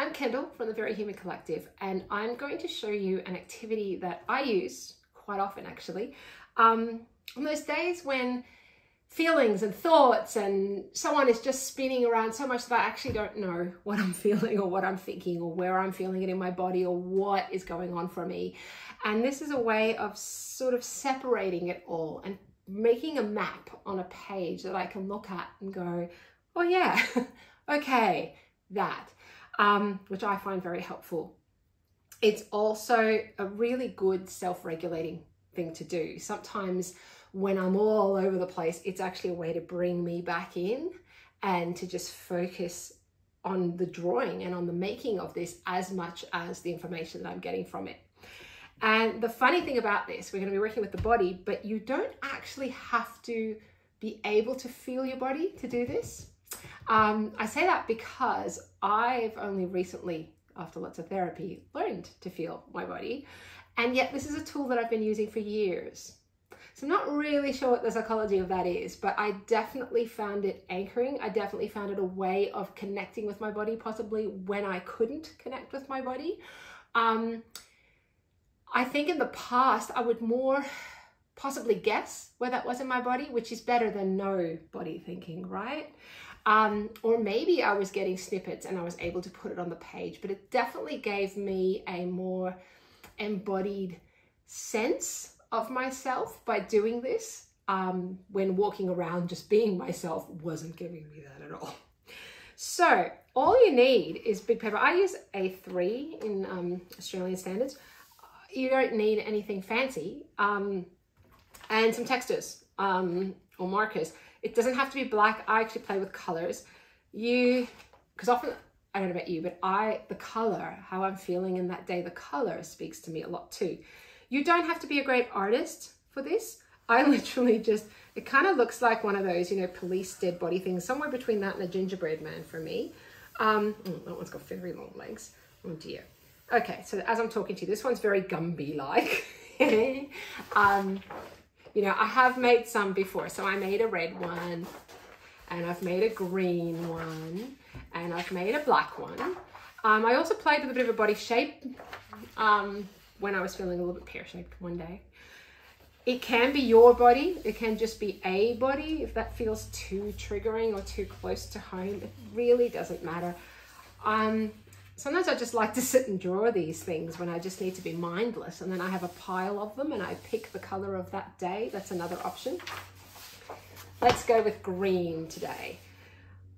I'm Kendall from the Very Human Collective, and I'm going to show you an activity that I use quite often actually. Um, on those days when feelings and thoughts and so on is just spinning around so much that I actually don't know what I'm feeling or what I'm thinking or where I'm feeling it in my body or what is going on for me. And this is a way of sort of separating it all and making a map on a page that I can look at and go, oh yeah, okay, that, um, which I find very helpful. It's also a really good self-regulating thing to do. Sometimes when I'm all over the place, it's actually a way to bring me back in and to just focus on the drawing and on the making of this as much as the information that I'm getting from it. And the funny thing about this, we're going to be working with the body, but you don't actually have to be able to feel your body to do this. Um, I say that because I've only recently, after lots of therapy, learned to feel my body. And yet this is a tool that I've been using for years. So I'm not really sure what the psychology of that is, but I definitely found it anchoring. I definitely found it a way of connecting with my body, possibly when I couldn't connect with my body. Um, I think in the past, I would more possibly guess where that was in my body, which is better than no body thinking, right? Um, or maybe I was getting snippets and I was able to put it on the page, but it definitely gave me a more embodied sense of myself by doing this um, when walking around just being myself wasn't giving me that at all. So all you need is big paper. I use A3 in um, Australian standards. You don't need anything fancy um, and some textas um, or markers. It doesn't have to be black. I actually play with colors. You, because often, I don't know about you, but I, the color, how I'm feeling in that day, the color speaks to me a lot too. You don't have to be a great artist for this. I literally just, it kind of looks like one of those, you know, police dead body things, somewhere between that and a gingerbread man for me. Um, oh, that one's got very long legs. Oh dear. Okay, so as I'm talking to you, this one's very Gumby-like. um, you know, I have made some before. So I made a red one and I've made a green one and I've made a black one. Um, I also played with a bit of a body shape um, when I was feeling a little bit pear-shaped one day. It can be your body. It can just be a body if that feels too triggering or too close to home. It really doesn't matter. Um, sometimes I just like to sit and draw these things when I just need to be mindless and then I have a pile of them and I pick the color of that day. That's another option. Let's go with green today.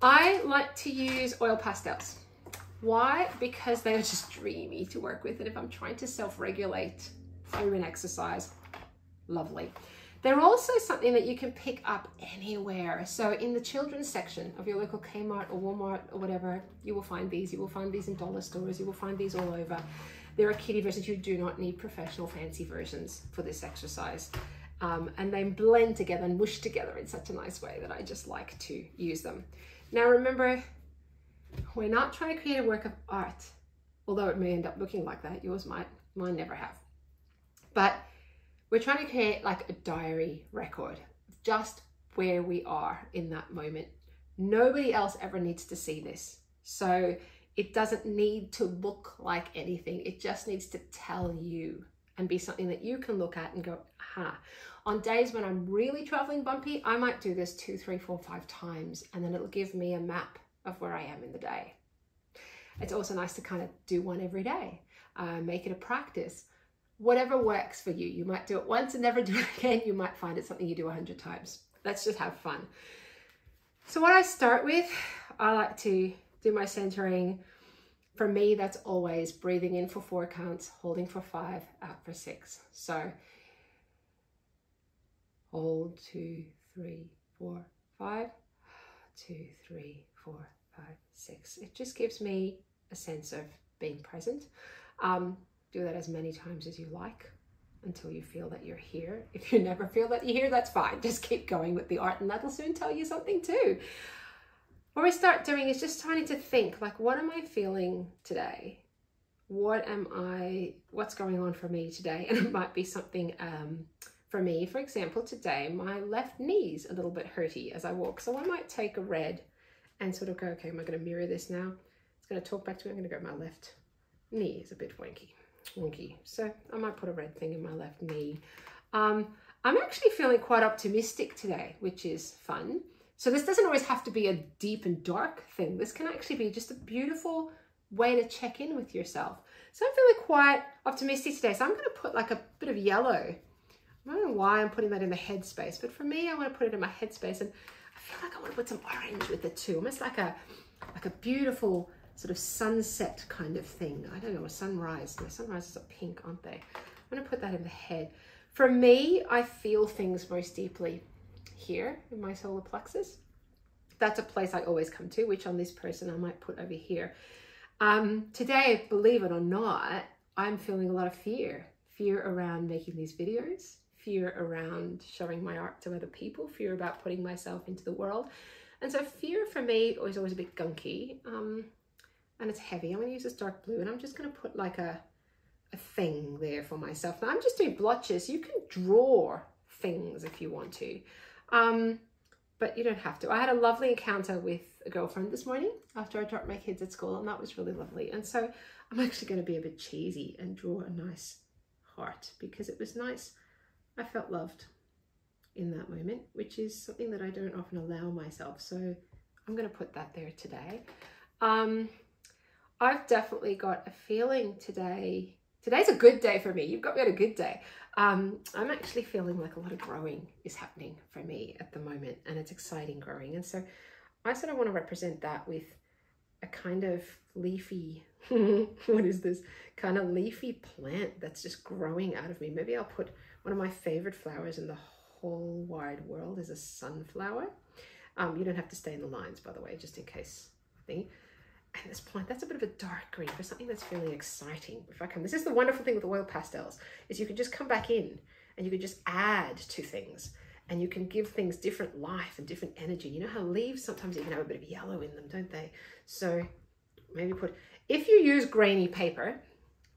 I like to use oil pastels. Why? Because they are just dreamy to work with. And if I'm trying to self-regulate through an exercise, lovely. They're also something that you can pick up anywhere. So in the children's section of your local Kmart or Walmart or whatever, you will find these. You will find these in dollar stores. You will find these all over. There are kiddie versions. You do not need professional fancy versions for this exercise. Um, and they blend together and mush together in such a nice way that I just like to use them. Now remember, we're not trying to create a work of art, although it may end up looking like that. Yours might, mine never have. But we're trying to create like a diary record, just where we are in that moment. Nobody else ever needs to see this. So it doesn't need to look like anything. It just needs to tell you and be something that you can look at and go, aha. On days when I'm really traveling bumpy, I might do this two, three, four, five times, and then it'll give me a map of where I am in the day. It's also nice to kind of do one every day, uh, make it a practice. Whatever works for you. You might do it once and never do it again. You might find it something you do a hundred times. Let's just have fun. So what I start with, I like to do my centering. For me, that's always breathing in for four counts, holding for five, out for six. So hold two, three, four, five, two, three, four, five, six. It just gives me a sense of being present. Um, do that as many times as you like until you feel that you're here. If you never feel that you're here, that's fine. Just keep going with the art and that'll soon tell you something too. What we start doing is just starting to think like, what am I feeling today? What am I, what's going on for me today? And it might be something um, for me, for example, today, my left knee's a little bit hurty as I walk. So I might take a red and sort of go, okay, am I going to mirror this now? It's going to talk back to me. I'm going to go my left knee is a bit wonky, wonky. So I might put a red thing in my left knee. Um, I'm actually feeling quite optimistic today, which is fun. So this doesn't always have to be a deep and dark thing. This can actually be just a beautiful way to check in with yourself. So I'm feeling quite optimistic today. So I'm going to put like a bit of yellow. I don't know why I'm putting that in the headspace, but for me, I want to put it in my headspace. And I feel like I want to put some orange with it too, almost like a, like a beautiful sort of sunset kind of thing. I don't know, a sunrise. My sunrises are pink, aren't they? I'm going to put that in the head. For me, I feel things most deeply here in my solar plexus. That's a place I always come to, which on this person I might put over here. Um, today, believe it or not, I'm feeling a lot of fear. Fear around making these videos, fear around showing my art to other people, fear about putting myself into the world. And so fear for me is always a bit gunky um, and it's heavy. I'm gonna use this dark blue and I'm just gonna put like a, a thing there for myself. Now I'm just doing blotches. You can draw things if you want to. Um, but you don't have to. I had a lovely encounter with a girlfriend this morning after I dropped my kids at school and that was really lovely. And so I'm actually going to be a bit cheesy and draw a nice heart because it was nice. I felt loved in that moment, which is something that I don't often allow myself. So I'm going to put that there today. Um, I've definitely got a feeling today. Today's a good day for me. You've got me on a good day. Um, I'm actually feeling like a lot of growing is happening for me at the moment and it's exciting growing. And so I sort of want to represent that with a kind of leafy, what is this? Kind of leafy plant that's just growing out of me. Maybe I'll put one of my favorite flowers in the whole wide world is a sunflower. Um, you don't have to stay in the lines, by the way, just in case. Thing. And this point, that's a bit of a dark green for something that's really exciting. If I come, this is the wonderful thing with oil pastels, is you can just come back in and you can just add to things and you can give things different life and different energy. You know how leaves sometimes even have a bit of yellow in them, don't they? So maybe put, if you use grainy paper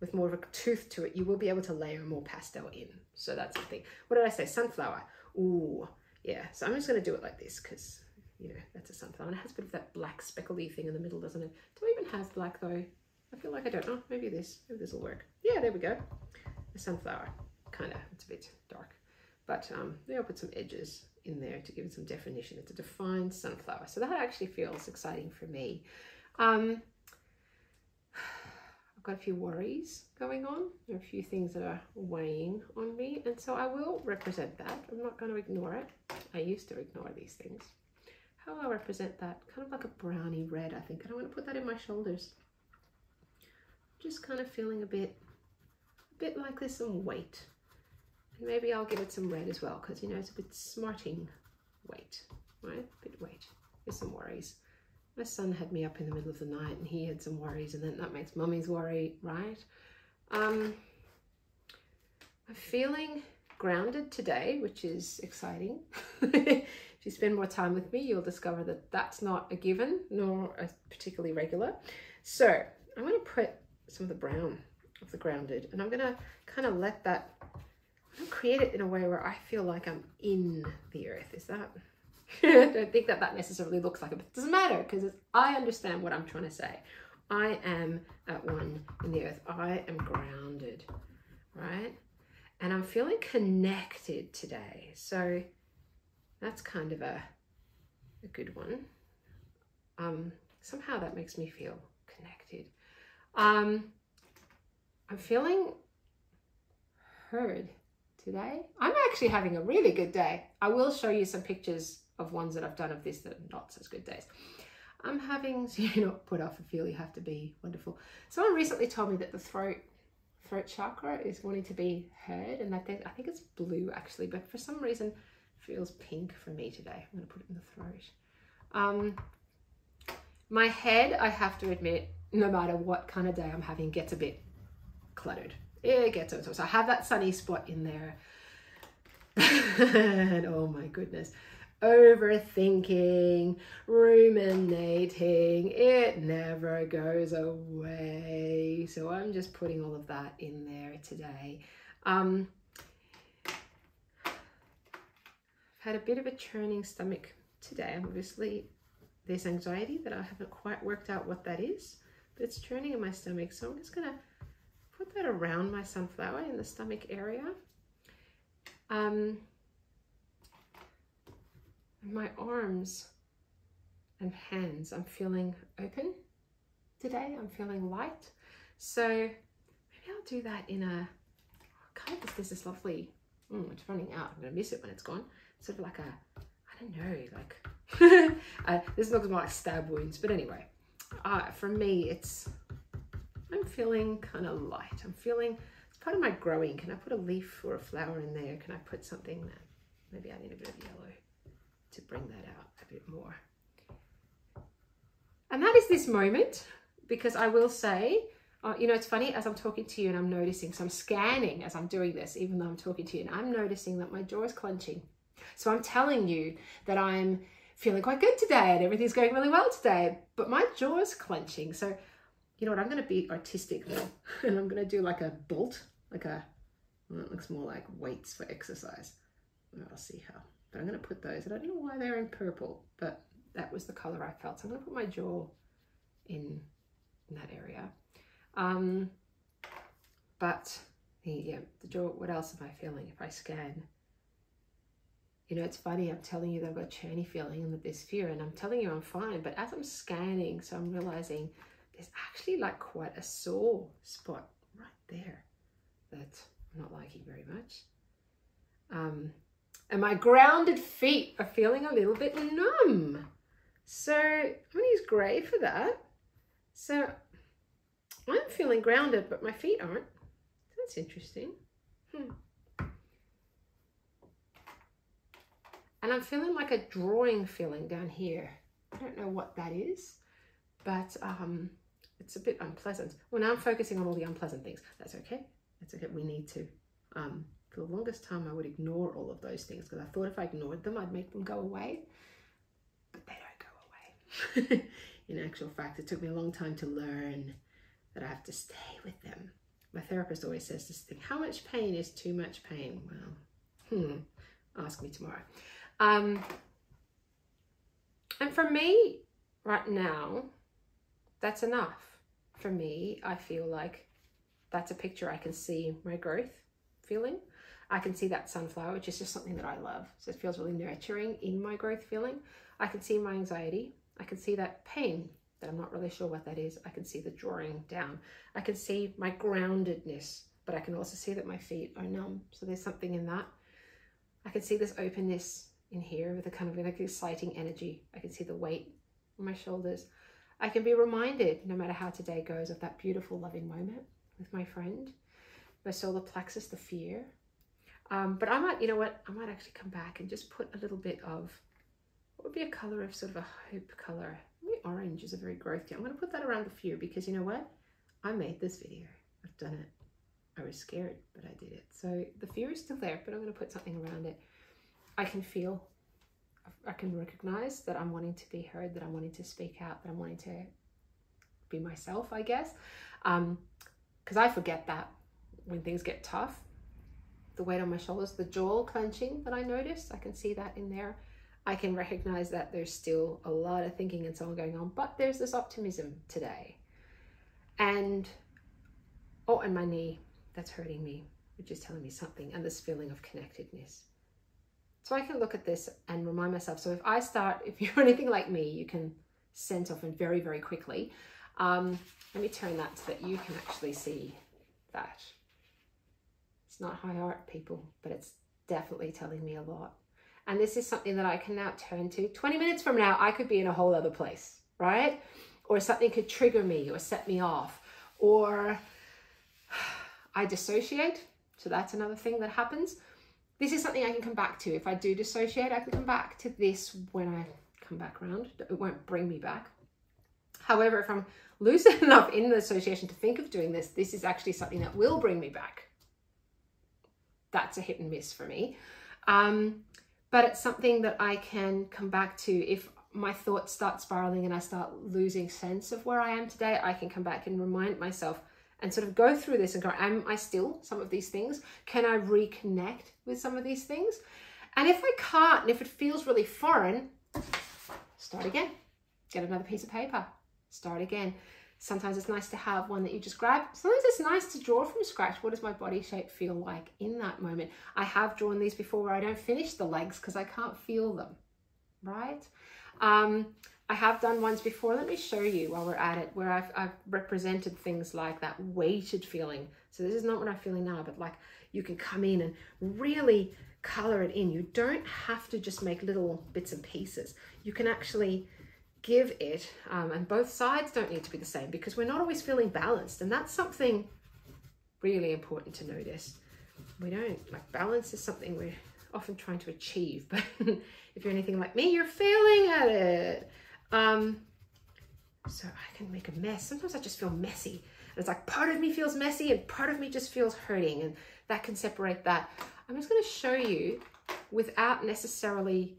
with more of a tooth to it, you will be able to layer more pastel in. So that's the thing. What did I say? Sunflower. Ooh, yeah. So I'm just going to do it like this because you know, that's a sunflower. And it has a bit of that black speckly thing in the middle, doesn't it? Do I even have black though? I feel like I don't know. Maybe this, maybe this will work. Yeah, there we go. A sunflower, kind of, it's a bit dark. But um, I'll put some edges in there to give it some definition. It's a defined sunflower. So that actually feels exciting for me. Um, I've got a few worries going on. There are a few things that are weighing on me. And so I will represent that. I'm not going to ignore it. I used to ignore these things how do I represent that, kind of like a brownie red, I think. And I want to put that in my shoulders. Just kind of feeling a bit, a bit like there's some weight. And maybe I'll give it some red as well, because, you know, it's a bit smarting weight, right? A bit weight. There's some worries. My son had me up in the middle of the night and he had some worries and then that makes mummy's worry, right? Um, I'm feeling grounded today, which is exciting. If you spend more time with me, you'll discover that that's not a given, nor a particularly regular. So I'm going to put some of the brown of the grounded, and I'm going to kind of let that create it in a way where I feel like I'm in the earth. Is that? I don't think that that necessarily looks like it, but it doesn't matter because I understand what I'm trying to say. I am at one in the earth. I am grounded, right? And I'm feeling connected today. So that's kind of a, a good one. Um, somehow that makes me feel connected. Um, I'm feeling heard today. I'm actually having a really good day. I will show you some pictures of ones that I've done of this that are not such good days. I'm having, so you're not put off a feel you have to be wonderful. Someone recently told me that the throat throat chakra is wanting to be heard and that I think it's blue actually, but for some reason feels pink for me today. I'm going to put it in the throat. Um, my head, I have to admit, no matter what kind of day I'm having, gets a bit cluttered. It gets so, so I have that sunny spot in there. and oh my goodness, overthinking, ruminating, it never goes away. So I'm just putting all of that in there today. Um, had a bit of a churning stomach today. Obviously, there's anxiety that I haven't quite worked out what that is. But it's churning in my stomach. So I'm just gonna put that around my sunflower in the stomach area. Um, my arms and hands, I'm feeling open today. I'm feeling light. So maybe I'll do that in a, kind of, this lovely, mm, it's running out. I'm gonna miss it when it's gone. Sort of like a, I don't know, like, uh, this looks more like stab wounds, but anyway, uh, for me, it's, I'm feeling kind of light. I'm feeling, it's part of my growing. Can I put a leaf or a flower in there? Can I put something, that, maybe I need a bit of yellow to bring that out a bit more. And that is this moment, because I will say, uh, you know, it's funny as I'm talking to you and I'm noticing, so I'm scanning as I'm doing this, even though I'm talking to you, and I'm noticing that my jaw is clenching. So I'm telling you that I'm feeling quite good today and everything's going really well today, but my jaw is clenching. So, you know what, I'm going to be artistic now, and I'm going to do like a bolt, like a, well, it looks more like weights for exercise. I'll see how. But I'm going to put those, I don't know why they're in purple, but that was the color I felt. So I'm going to put my jaw in, in that area. Um, but yeah, the jaw, what else am I feeling if I scan? You know, it's funny, I'm telling you that I've got a churny feeling and this fear, and I'm telling you I'm fine, but as I'm scanning, so I'm realizing there's actually like quite a sore spot right there that I'm not liking very much. Um, and my grounded feet are feeling a little bit numb. So I'm to use grey for that. So I'm feeling grounded, but my feet aren't. That's interesting. Hmm. And I'm feeling like a drawing feeling down here. I don't know what that is, but um, it's a bit unpleasant. Well, now I'm focusing on all the unpleasant things. That's okay. That's okay. We need to. Um, for the longest time, I would ignore all of those things because I thought if I ignored them, I'd make them go away. But they don't go away. In actual fact, it took me a long time to learn that I have to stay with them. My therapist always says this thing, how much pain is too much pain? Well, hmm, ask me tomorrow. Um, and for me, right now, that's enough. For me, I feel like that's a picture I can see my growth feeling. I can see that sunflower, which is just something that I love. So it feels really nurturing in my growth feeling. I can see my anxiety. I can see that pain that I'm not really sure what that is. I can see the drawing down. I can see my groundedness, but I can also see that my feet are numb. So there's something in that. I can see this openness in here with a kind of like exciting energy. I can see the weight on my shoulders. I can be reminded, no matter how today goes, of that beautiful loving moment with my friend. My solar plexus, the fear, um, but I might, you know what, I might actually come back and just put a little bit of, what would be a colour of sort of a hope colour? Maybe orange is a very growthy. I'm going to put that around the fear because you know what? I made this video. I've done it. I was scared, but I did it. So the fear is still there, but I'm going to put something around it. I can feel, I can recognize that I'm wanting to be heard, that I'm wanting to speak out, that I'm wanting to be myself, I guess. Because um, I forget that when things get tough the weight on my shoulders, the jaw clenching that I noticed, I can see that in there. I can recognize that there's still a lot of thinking and so on going on, but there's this optimism today. And, oh, and my knee, that's hurting me, which is telling me something, and this feeling of connectedness. So I can look at this and remind myself. So if I start, if you're anything like me, you can sense often very, very quickly. Um, let me turn that so that you can actually see that. It's not high art, people, but it's definitely telling me a lot. And this is something that I can now turn to. 20 minutes from now, I could be in a whole other place, right? Or something could trigger me or set me off. Or I dissociate. So that's another thing that happens. This is something I can come back to. If I do dissociate, I can come back to this when I come back around. It won't bring me back. However, if I'm lucid enough in the association to think of doing this, this is actually something that will bring me back that's a hit and miss for me. Um, but it's something that I can come back to if my thoughts start spiraling and I start losing sense of where I am today, I can come back and remind myself and sort of go through this and go, am I still some of these things? Can I reconnect with some of these things? And if I can't, and if it feels really foreign, start again. Get another piece of paper. Start again. Sometimes it's nice to have one that you just grab. Sometimes it's nice to draw from scratch. What does my body shape feel like in that moment? I have drawn these before where I don't finish the legs because I can't feel them, right? Um, I have done ones before. Let me show you while we're at it, where I've, I've represented things like that weighted feeling. So this is not what I'm feeling now, but like you can come in and really color it in. You don't have to just make little bits and pieces. You can actually give it, um, and both sides don't need to be the same because we're not always feeling balanced. And that's something really important to notice. We don't, like balance is something we're often trying to achieve, but if you're anything like me, you're failing at it. Um, so I can make a mess. Sometimes I just feel messy. And it's like part of me feels messy and part of me just feels hurting and that can separate that. I'm just gonna show you without necessarily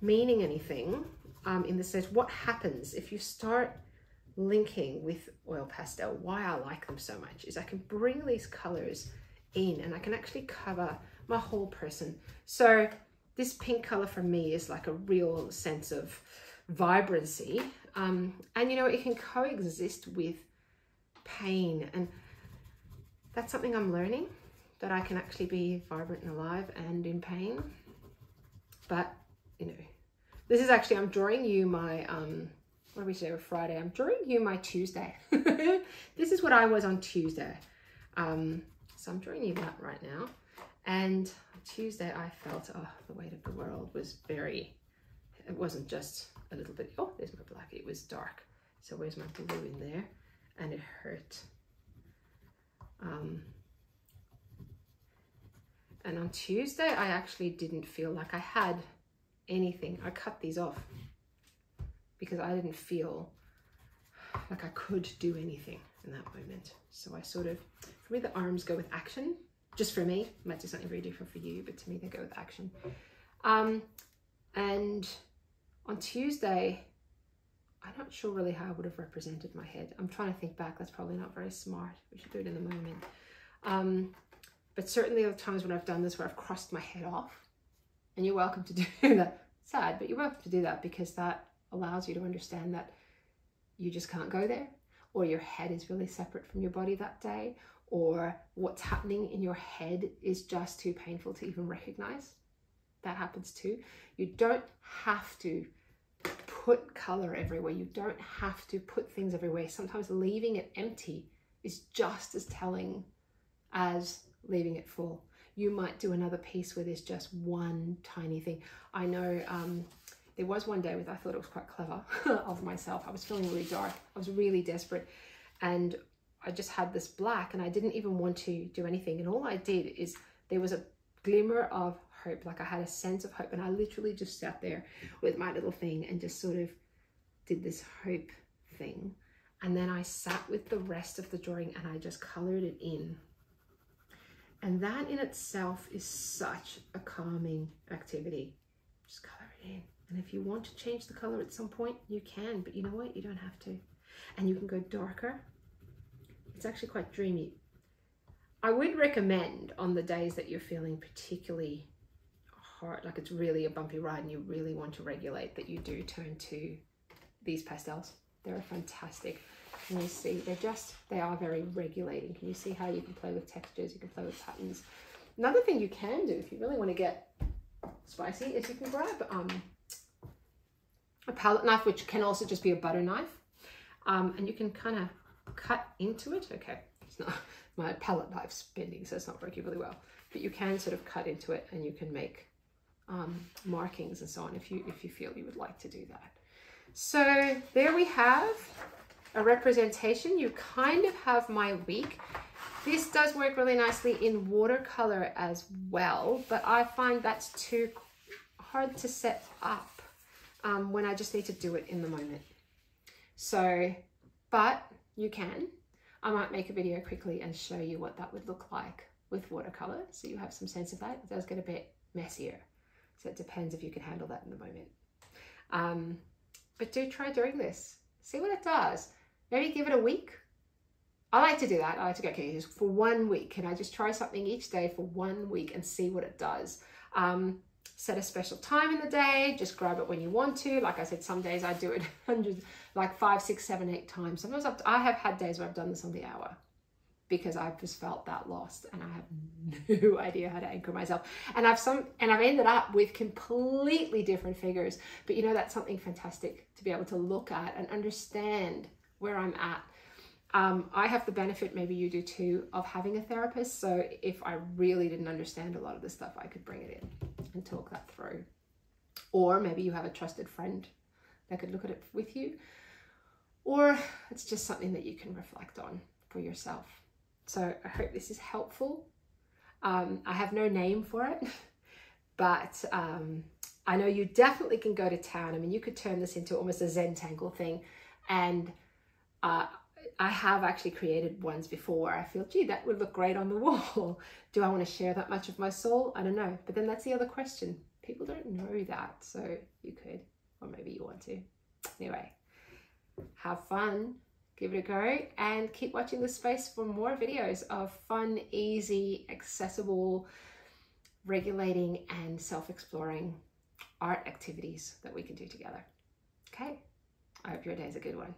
meaning anything um, in the sense what happens if you start linking with oil pastel. Why I like them so much is I can bring these colors in and I can actually cover my whole person. So this pink color for me is like a real sense of vibrancy. Um, and you know, it can coexist with pain. And that's something I'm learning that I can actually be vibrant and alive and in pain. But, you know, this is actually, I'm drawing you my, um, what do we say, Friday? I'm drawing you my Tuesday. this is what I was on Tuesday. Um, so I'm drawing you that right now. And Tuesday I felt, oh, the weight of the world was very, it wasn't just a little bit, oh, there's my black, it was dark. So where's my blue in there? And it hurt. Um, and on Tuesday, I actually didn't feel like I had anything. I cut these off because I didn't feel like I could do anything in that moment. So I sort of, for me, the arms go with action. Just for me, might do something very different for you, but to me, they go with action. Um, and on Tuesday, I'm not sure really how I would have represented my head. I'm trying to think back. That's probably not very smart. We should do it in the moment. Um, but certainly the times when I've done this where I've crossed my head off, and you're welcome to do that. Sad, but you're welcome to do that because that allows you to understand that you just can't go there, or your head is really separate from your body that day, or what's happening in your head is just too painful to even recognize. That happens too. You don't have to put color everywhere. You don't have to put things everywhere. Sometimes leaving it empty is just as telling as leaving it full. You might do another piece where there's just one tiny thing. I know um, there was one day with I thought it was quite clever of myself. I was feeling really dark. I was really desperate and I just had this black and I didn't even want to do anything. And all I did is there was a glimmer of hope. Like I had a sense of hope and I literally just sat there with my little thing and just sort of did this hope thing. And then I sat with the rest of the drawing and I just colored it in and that in itself is such a calming activity. Just color it in. And if you want to change the color at some point, you can, but you know what? You don't have to. And you can go darker. It's actually quite dreamy. I would recommend on the days that you're feeling particularly hard, like it's really a bumpy ride and you really want to regulate, that you do turn to these pastels. They're fantastic. Can you see? They're just, they are very regulating. Can you see how you can play with textures? You can play with patterns. Another thing you can do if you really want to get spicy is you can grab um, a palette knife, which can also just be a butter knife. Um, and you can kind of cut into it. Okay, it's not, my palette knife's bending, so it's not working really well. But you can sort of cut into it and you can make um, markings and so on if you, if you feel you would like to do that. So there we have a representation, you kind of have my week. This does work really nicely in watercolor as well, but I find that's too hard to set up um, when I just need to do it in the moment. So, but you can. I might make a video quickly and show you what that would look like with watercolor so you have some sense of that. It does get a bit messier. So it depends if you can handle that in the moment. Um, but do try doing this. See what it does. Maybe give it a week. I like to do that. I like to go, okay, just for one week. Can I just try something each day for one week and see what it does? Um, set a special time in the day, just grab it when you want to. Like I said, some days I do it hundreds, like five, six, seven, eight times. Sometimes I've, I have had days where I've done this on the hour because I've just felt that lost and I have no idea how to anchor myself. And I've some and I've ended up with completely different figures. But you know that's something fantastic to be able to look at and understand where I'm at. Um, I have the benefit, maybe you do too, of having a therapist. So if I really didn't understand a lot of the stuff, I could bring it in and talk that through. Or maybe you have a trusted friend that could look at it with you. Or it's just something that you can reflect on for yourself. So I hope this is helpful. Um, I have no name for it, but um, I know you definitely can go to town. I mean, you could turn this into almost a Zentangle thing. And uh, I have actually created ones before. I feel, gee, that would look great on the wall. Do I want to share that much of my soul? I don't know. But then that's the other question. People don't know that. So you could, or maybe you want to. Anyway, have fun give it a go and keep watching the space for more videos of fun, easy, accessible, regulating and self-exploring art activities that we can do together. Okay, I hope your day is a good one.